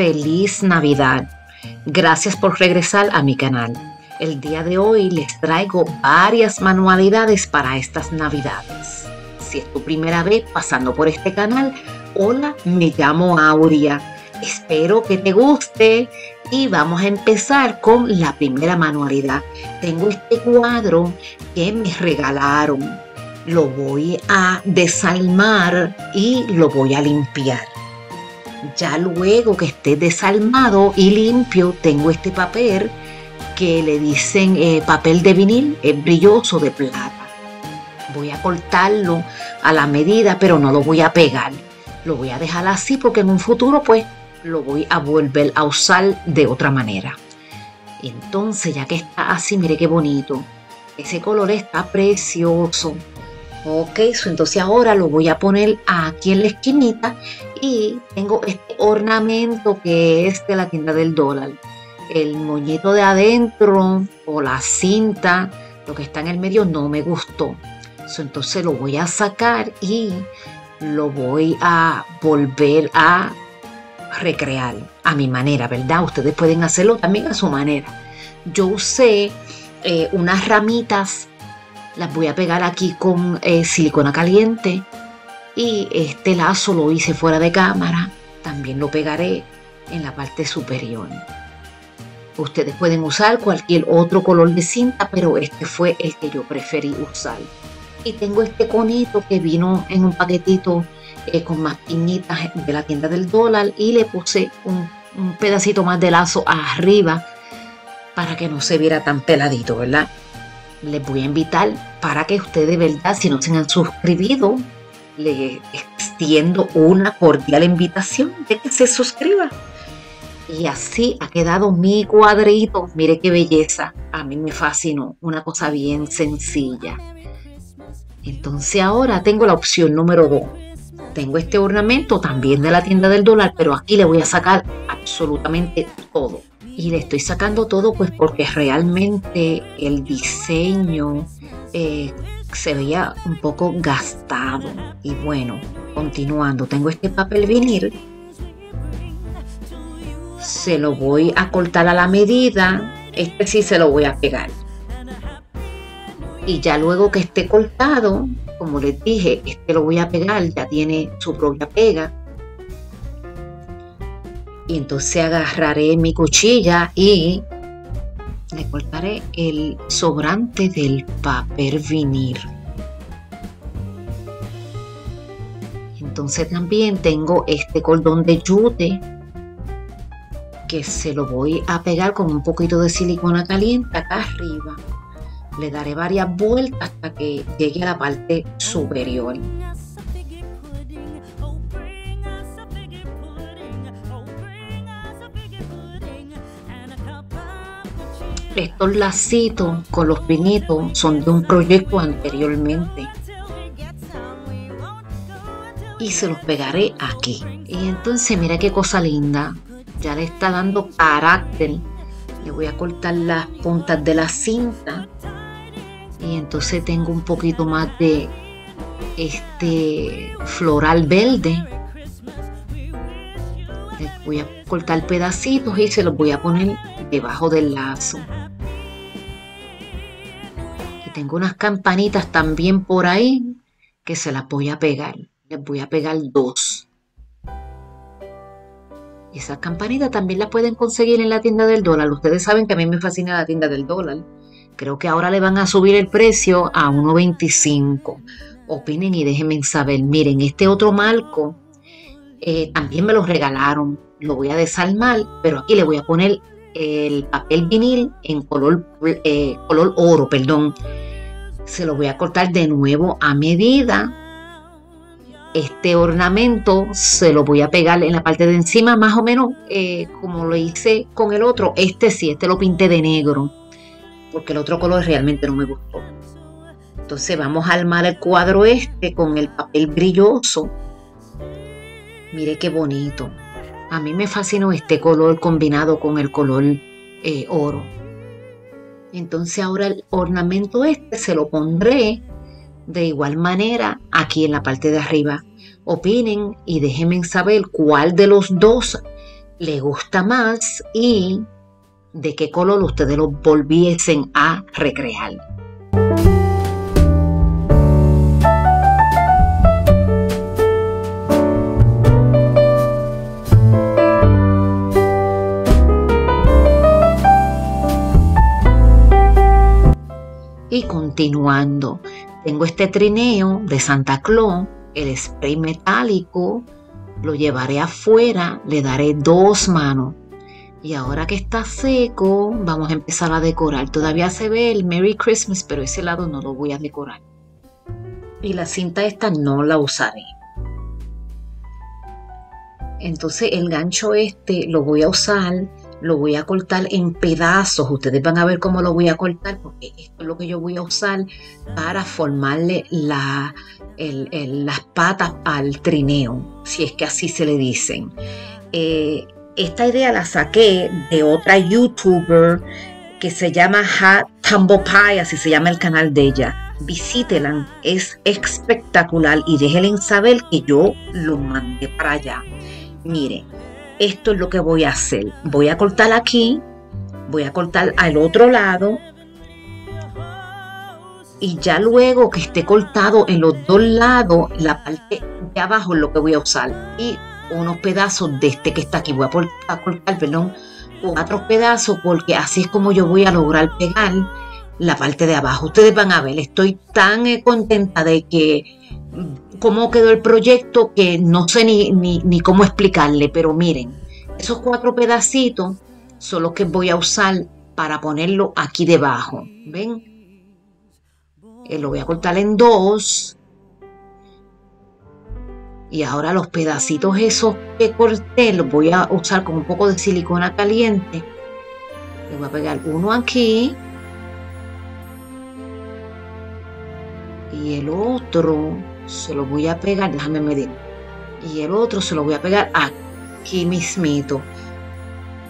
Feliz Navidad. Gracias por regresar a mi canal. El día de hoy les traigo varias manualidades para estas Navidades. Si es tu primera vez pasando por este canal, hola, me llamo Aurea. Espero que te guste y vamos a empezar con la primera manualidad. Tengo este cuadro que me regalaron. Lo voy a desalmar y lo voy a limpiar. Ya luego que esté desalmado y limpio, tengo este papel que le dicen eh, papel de vinil, es brilloso de plata. Voy a cortarlo a la medida, pero no lo voy a pegar. Lo voy a dejar así porque en un futuro pues lo voy a volver a usar de otra manera. Entonces ya que está así, mire qué bonito. Ese color está precioso. Ok, entonces ahora lo voy a poner aquí en la esquinita y tengo este ornamento que es de la tienda del dólar. El moñito de adentro o la cinta, lo que está en el medio no me gustó. entonces lo voy a sacar y lo voy a volver a recrear a mi manera, ¿verdad? Ustedes pueden hacerlo también a su manera. Yo usé eh, unas ramitas, las voy a pegar aquí con eh, silicona caliente y este lazo lo hice fuera de cámara, también lo pegaré en la parte superior. Ustedes pueden usar cualquier otro color de cinta, pero este fue el que yo preferí usar. Y tengo este conito que vino en un paquetito eh, con más piñitas de la tienda del dólar y le puse un, pedacito más de lazo arriba para que no se viera tan peladito, ¿verdad? Les voy a invitar para que ustedes, de verdad, si no se han suscribido, le extiendo una cordial invitación de que se suscriba. Y así ha quedado mi cuadrito. Mire qué belleza. A mí me fascinó. Una cosa bien sencilla. Entonces ahora tengo la opción número 2. Tengo este ornamento también de la tienda del dólar, pero aquí le voy a sacar absolutamente todo. Y le estoy sacando todo pues porque realmente el diseño eh, se veía un poco gastado. Y bueno, continuando, tengo este papel vinil. Se lo voy a cortar a la medida. Este sí se lo voy a pegar. Y ya luego que esté cortado, como les dije, este lo voy a pegar, ya tiene su propia pega. Y entonces agarraré mi cuchilla y le cortaré el sobrante del papel vinil. Entonces también tengo este cordón de yute que se lo voy a pegar con un poquito de silicona caliente acá arriba. Le daré varias vueltas hasta que llegue a la parte superior. Estos lacitos con los pinitos son de un proyecto anteriormente. Y se los pegaré aquí. Y entonces mira qué cosa linda. Ya le está dando carácter. Le voy a cortar las puntas de la cinta. Y entonces tengo un poquito más de este floral verde. Voy a cortar pedacitos y se los voy a poner debajo del lazo. Y tengo unas campanitas también por ahí que se las voy a pegar. Les voy a pegar dos. Esas campanitas también las pueden conseguir en la tienda del dólar. Ustedes saben que a mí me fascina la tienda del dólar. Creo que ahora le van a subir el precio a 1.25. Opinen y déjenme saber. Miren, este otro marco eh, también me lo regalaron. Lo voy a desalmar, pero aquí le voy a poner el papel vinil en color, eh, color oro, perdón. Se lo voy a cortar de nuevo a medida. Este ornamento se lo voy a pegar en la parte de encima, más o menos eh, como lo hice con el otro. Este sí, este lo pinté de negro, porque el otro color realmente no me gustó. Entonces vamos a armar el cuadro este con el papel brilloso. Mire qué bonito. A mí me fascinó este color combinado con el color eh, oro. Entonces ahora el ornamento este se lo pondré de igual manera aquí en la parte de arriba. Opinen y déjenme saber cuál de los dos le gusta más y de qué color ustedes lo volviesen a recrear. Y continuando, tengo este trineo de Santa Claus, el spray metálico, lo llevaré afuera, le daré dos manos. Y ahora que está seco, vamos a empezar a decorar. Todavía se ve el Merry Christmas, pero ese lado no lo voy a decorar. Y la cinta esta no la usaré. Entonces el gancho este lo voy a usar lo voy a cortar en pedazos. Ustedes van a ver cómo lo voy a cortar porque esto es lo que yo voy a usar para formarle la, las patas al trineo, si es que así se le dicen. Eh, esta idea la saqué de otra youtuber que se llama Hat Tumble Pie, así se llama el canal de ella. Visítenla, es espectacular y déjenle saber que yo lo mandé para allá. Mire, esto es lo que voy a hacer. Voy a cortar aquí, voy a cortar al otro lado y ya luego que esté cortado en los dos lados, la parte de abajo es lo que voy a usar y unos pedazos de este que está aquí. Voy a, cortar, perdón, cuatro pedazos porque así es como yo voy a lograr pegar la parte de abajo. Ustedes van a ver, estoy tan eh, contenta de que cómo quedó el proyecto que no sé ni, ni, cómo explicarle, pero miren, esos cuatro pedacitos son los que voy a usar para ponerlo aquí debajo. ¿Ven? Eh, lo voy a cortar en dos. Y ahora los pedacitos esos que corté los voy a usar con un poco de silicona caliente. Le voy a pegar uno aquí. Y el otro se lo voy a pegar, déjame medir. Y el otro se lo voy a pegar aquí mismito.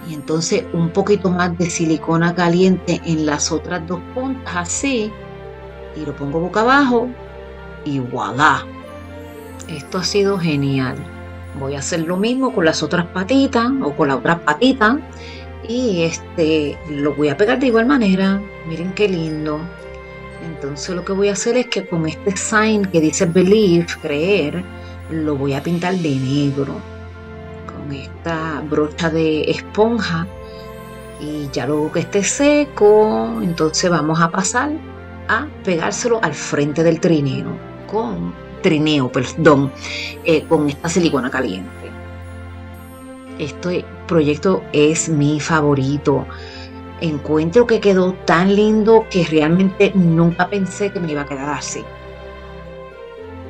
Y entonces un poquito más de silicona caliente en las otras dos puntas, así. Y lo pongo boca abajo. Y voilà. Esto ha sido genial. Voy a hacer lo mismo con las otras patitas o con la otra patita. Y este lo voy a pegar de igual manera. Miren qué lindo. Entonces lo que voy a hacer es que con este sign que dice believe, creer, lo voy a pintar de negro con esta brocha de esponja y ya luego que esté seco, entonces vamos a pasar a pegárselo al frente del trineo con trineo, perdón, eh, con esta silicona caliente. Este proyecto es mi favorito encuentro que quedó tan lindo que realmente nunca pensé que me iba a quedar así.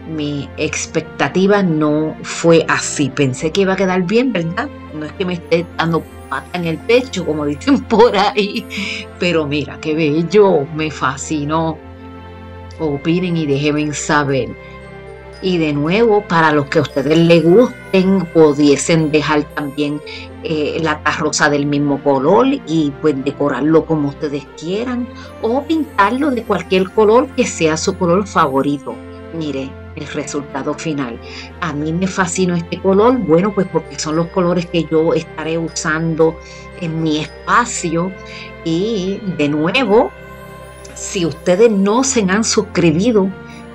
Mi expectativa no fue así. Pensé que iba a quedar bien, ¿verdad? No es que me esté dando pata en el pecho, como dicen por ahí. Pero mira, qué bello, me fascinó. Opinen y déjenme saber. Y de nuevo, para los que a ustedes les gusten, pudiesen dejar también eh, la carroza del mismo color y pues decorarlo como ustedes quieran o pintarlo de cualquier color que sea su color favorito. Mire el resultado final. A mí me fascinó este color, bueno pues porque son los colores que yo estaré usando en mi espacio y de nuevo, si ustedes no se han suscribido,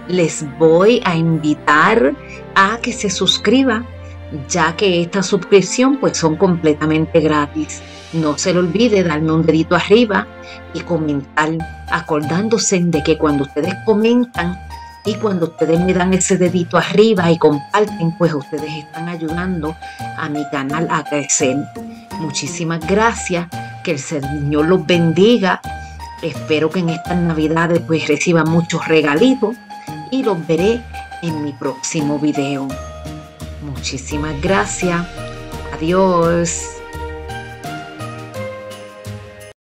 les voy a invitar a que se suscriban, ya que esta suscripción pues son completamente gratis. No se le olvide darme un dedito arriba y comentar, acordándose de que cuando ustedes comentan y cuando ustedes me dan ese dedito arriba y comparten, pues ustedes están ayudando a mi canal a crecer. Muchísimas gracias, que el Señor los bendiga. Espero que en estas navidades pues reciban muchos regalitos y los veré en mi próximo video. Muchísimas gracias. Adiós.